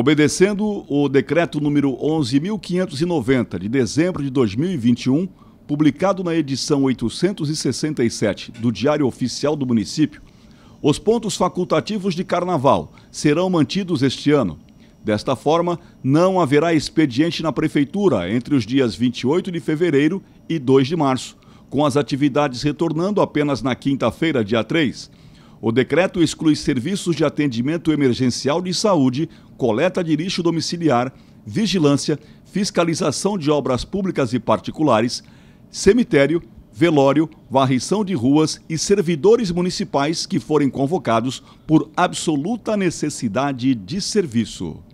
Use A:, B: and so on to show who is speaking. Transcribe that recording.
A: Obedecendo o decreto número 11.590 de dezembro de 2021, publicado na edição 867 do Diário Oficial do Município, os pontos facultativos de carnaval serão mantidos este ano. Desta forma, não haverá expediente na Prefeitura entre os dias 28 de fevereiro e 2 de março, com as atividades retornando apenas na quinta-feira, dia 3. O decreto exclui serviços de atendimento emergencial de saúde, coleta de lixo domiciliar, vigilância, fiscalização de obras públicas e particulares, cemitério, velório, varrição de ruas e servidores municipais que forem convocados por absoluta necessidade de serviço.